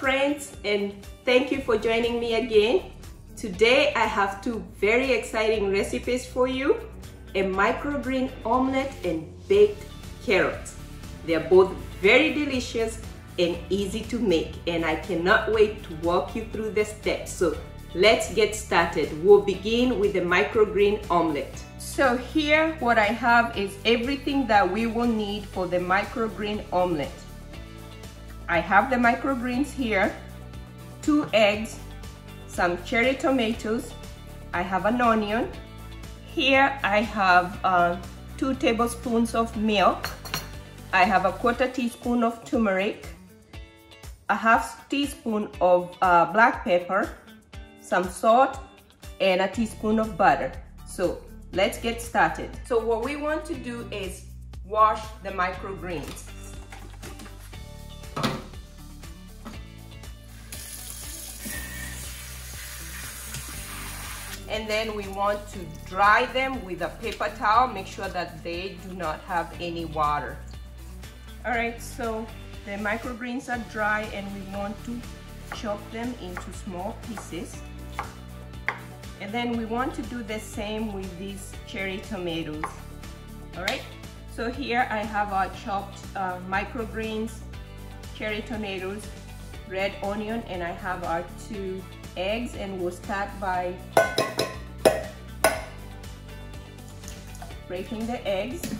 friends and thank you for joining me again. Today I have two very exciting recipes for you. A microgreen omelette and baked carrots. They're both very delicious and easy to make and I cannot wait to walk you through the steps. So let's get started. We'll begin with the microgreen omelette. So here what I have is everything that we will need for the microgreen omelette. I have the microgreens here, two eggs, some cherry tomatoes, I have an onion. Here I have uh, two tablespoons of milk. I have a quarter teaspoon of turmeric, a half teaspoon of uh, black pepper, some salt, and a teaspoon of butter. So let's get started. So what we want to do is wash the microgreens. And then we want to dry them with a paper towel. Make sure that they do not have any water. All right so the microgreens are dry and we want to chop them into small pieces. And then we want to do the same with these cherry tomatoes. All right so here I have our chopped uh, microgreens cherry tomatoes red onion and I have our two eggs and we'll start by breaking the eggs.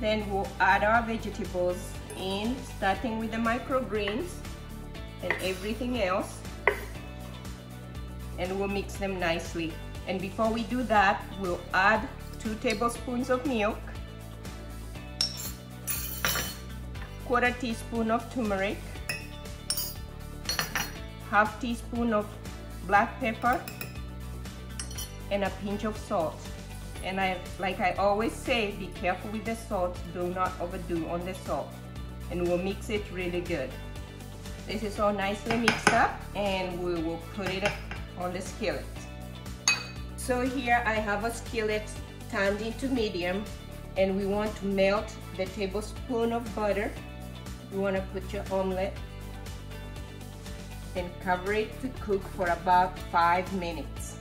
Then we'll add our vegetables in, starting with the microgreens and everything else. And we'll mix them nicely. And before we do that, we'll add two tablespoons of milk, quarter teaspoon of turmeric, half teaspoon of black pepper, and a pinch of salt. And I, like I always say, be careful with the salt. Do not overdo on the salt. And we'll mix it really good. This is all nicely mixed up and we will put it on the skillet. So here I have a skillet turned into medium and we want to melt the tablespoon of butter. You want to put your omelet and cover it to cook for about five minutes.